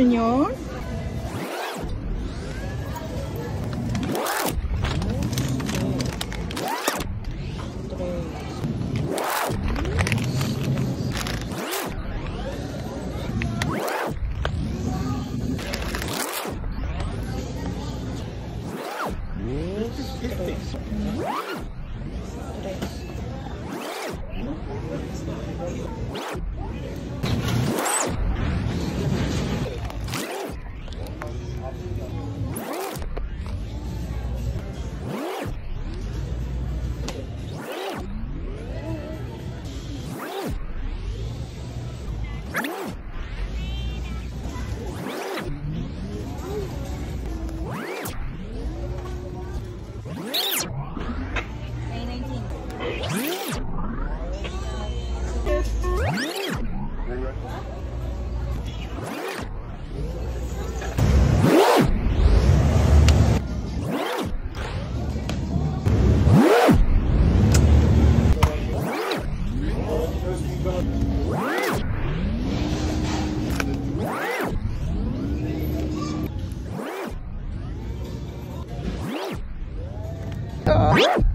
señor. Tres. Ah!